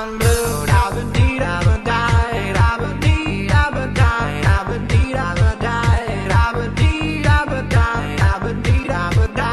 I'm blue, I've been need, I've been died, I've been need, I've been died, I've been need, I've been died,